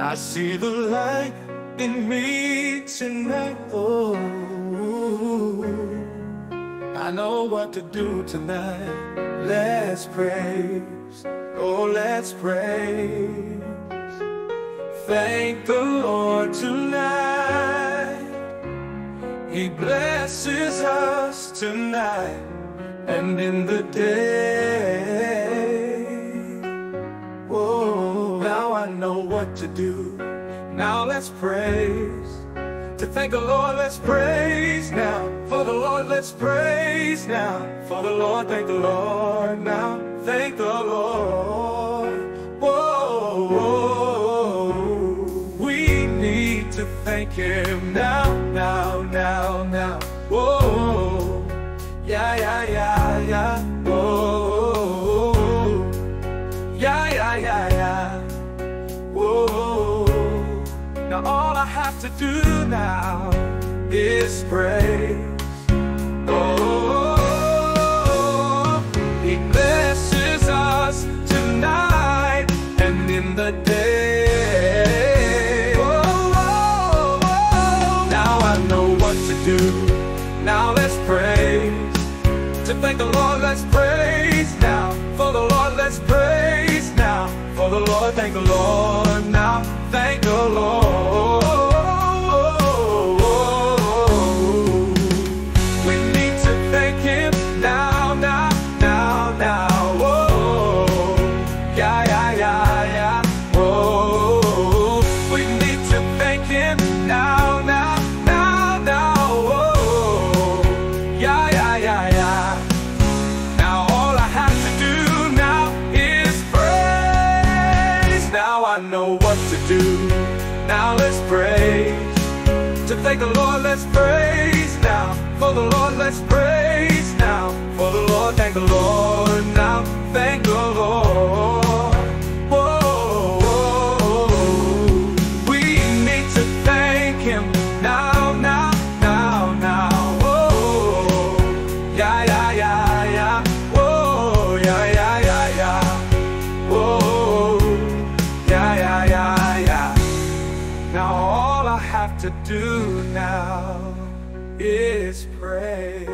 I see the light in me tonight. Oh, I know what to do tonight. Let's praise. Oh, let's praise. Thank the Lord tonight. He blesses us tonight and in the day. What to do. Now let's praise. To thank the Lord, let's praise now. For the Lord, let's praise now. For the Lord, thank the Lord now. Thank the Lord. Whoa, whoa. We need to thank Him now, now, now, now. Whoa, Now all I have to do now is pray. Oh, He blesses us tonight and in the day. Oh, now I know what to do. Now let's praise. To thank the Lord, let's praise now. For the Lord, let's praise now. For the Lord, thank the Lord I know what to do. Now let's praise. To thank the Lord, let's praise now. For the Lord, let's praise now. For the Lord, thank the Lord Now all I have to do now is pray.